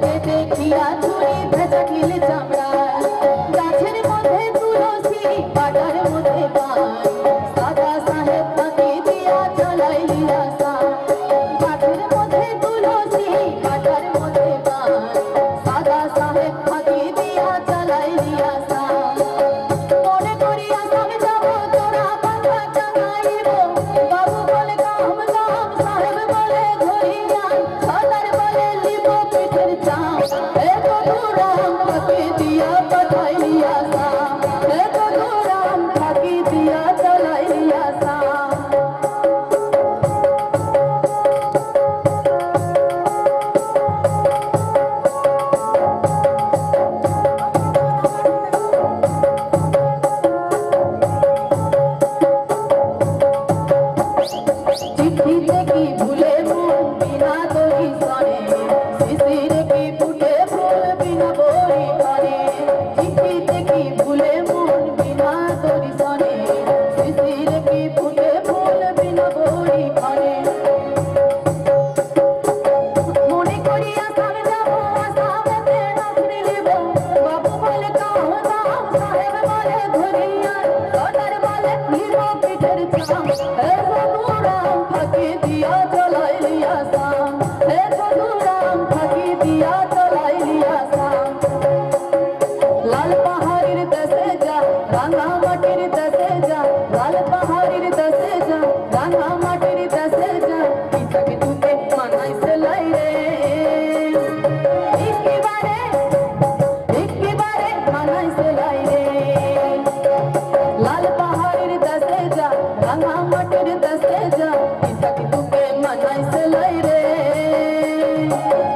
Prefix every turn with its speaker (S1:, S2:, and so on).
S1: খেলতে দেখিয়া চুরি ভেজা খিল চামড়া গাছের মধ্যে তুলসী পাটার মধ্যে পান সাদা সাহেব তাকে দিয়া চলাই নিরাশা Thank you.